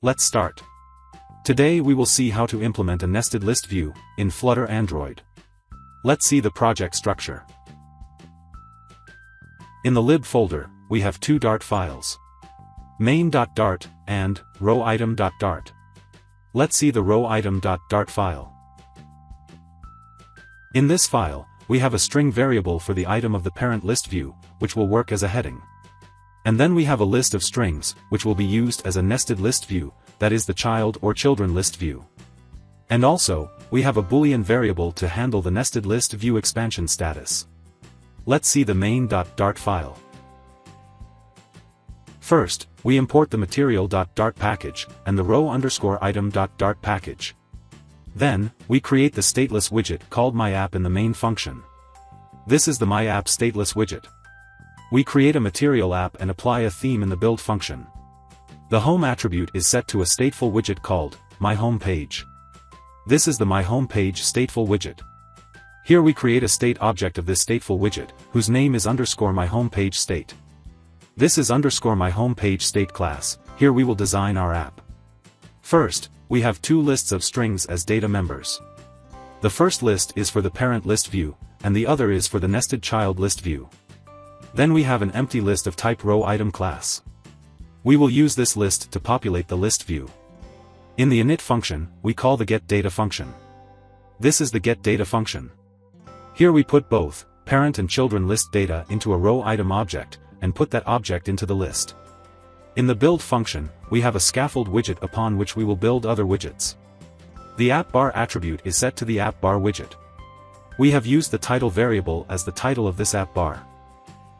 Let's start. Today we will see how to implement a nested list view in Flutter Android. Let's see the project structure. In the lib folder, we have two Dart files. main.dart and rowitem.dart. Let's see the rowitem.dart file. In this file, we have a string variable for the item of the parent list view, which will work as a heading. And then we have a list of strings, which will be used as a nested list view, that is the child or children list view. And also, we have a boolean variable to handle the nested list view expansion status. Let's see the main.dart file. First, we import the material.dart package, and the row underscore item.dart package. Then, we create the stateless widget called myApp in the main function. This is the myApp stateless widget. We create a material app and apply a theme in the build function. The home attribute is set to a stateful widget called My Home Page. This is the My Home Page stateful widget. Here we create a state object of this stateful widget, whose name is underscore My Home Page State. This is underscore My Home Page State class, here we will design our app. First, we have two lists of strings as data members. The first list is for the parent list view, and the other is for the nested child list view. Then we have an empty list of type row item class. We will use this list to populate the list view. In the init function, we call the getData function. This is the getData function. Here we put both, parent and children list data into a row item object, and put that object into the list. In the build function, we have a scaffold widget upon which we will build other widgets. The app bar attribute is set to the app bar widget. We have used the title variable as the title of this app bar.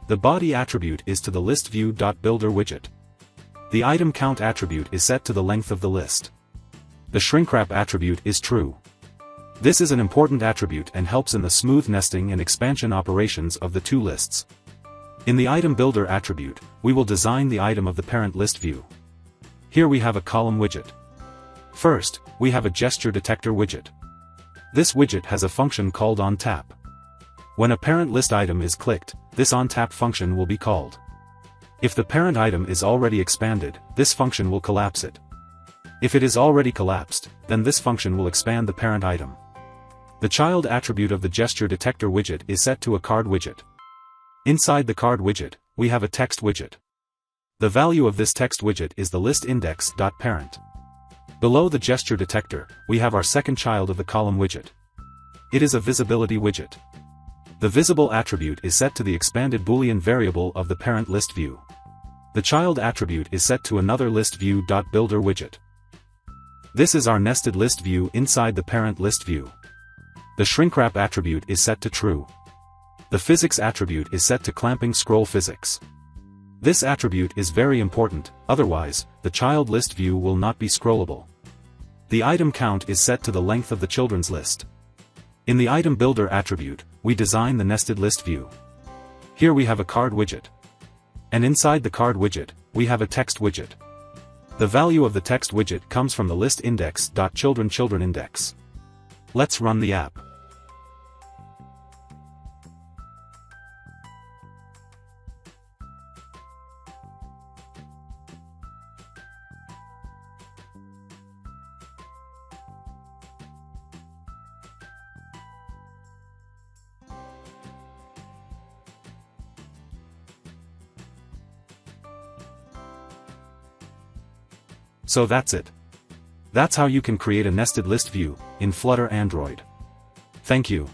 The body attribute is to the ListView.Builder widget. The item count attribute is set to the length of the list. The shrinkwrap attribute is true. This is an important attribute and helps in the smooth nesting and expansion operations of the two lists. In the item builder attribute, we will design the item of the parent list view. Here we have a column widget. First, we have a gesture detector widget. This widget has a function called onTap. When a parent list item is clicked, this onTap function will be called. If the parent item is already expanded, this function will collapse it. If it is already collapsed, then this function will expand the parent item. The child attribute of the gesture detector widget is set to a card widget. Inside the card widget, we have a text widget. The value of this text widget is the list index.parent. Below the gesture detector, we have our second child of the column widget. It is a visibility widget. The visible attribute is set to the expanded boolean variable of the parent list view. The child attribute is set to another list view.builder widget. This is our nested list view inside the parent list view. The shrinkwrap attribute is set to true. The physics attribute is set to clamping scroll physics. This attribute is very important, otherwise, the child list view will not be scrollable. The item count is set to the length of the children's list. In the item builder attribute, we design the nested list view. Here we have a card widget. And inside the card widget, we have a text widget. The value of the text widget comes from the list index.childrenChildrenIndex. Let's run the app. So that's it. That's how you can create a nested list view, in Flutter Android. Thank you.